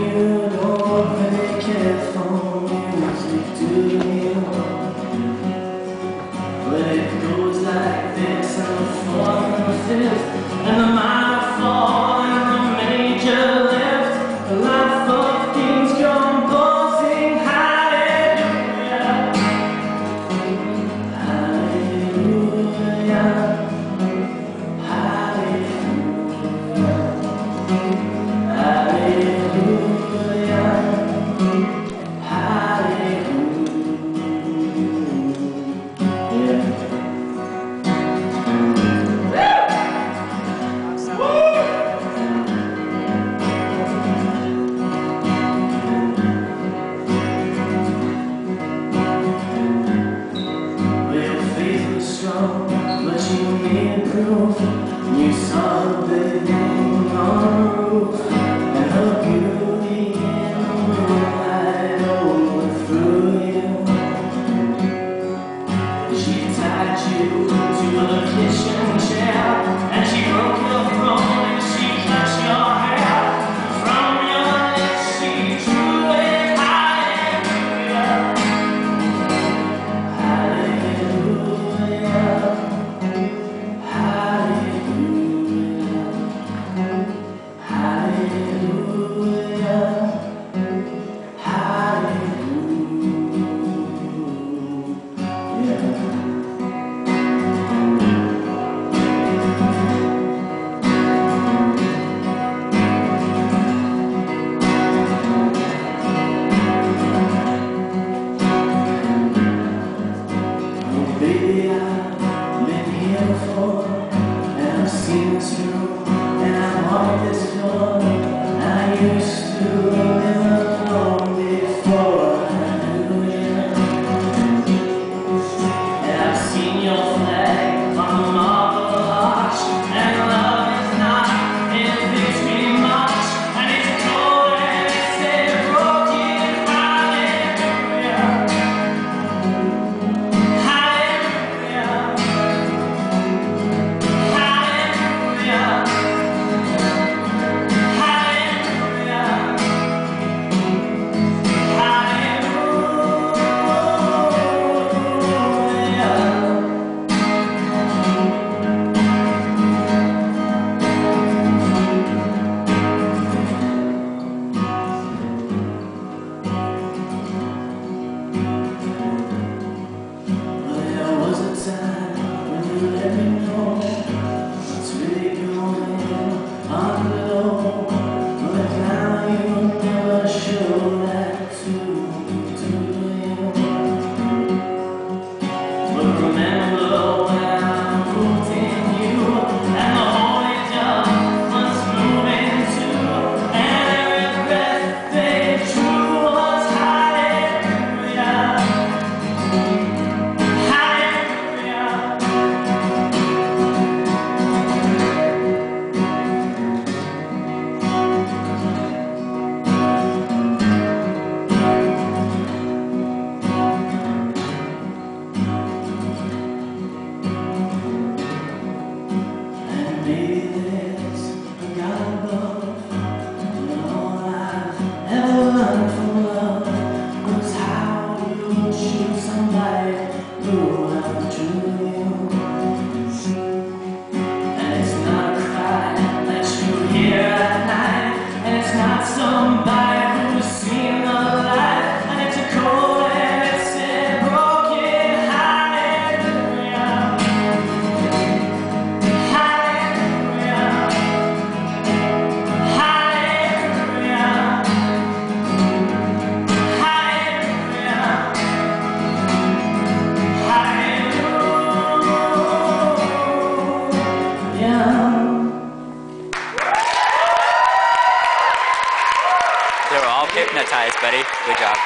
you don't make music you But it goes like this and the fourth and the fifth And the minor fall and the major lift The life of kings composing hallelujah. Hallelujah. Hallelujah. New something I am Lord. Hypnotized, buddy. Good job.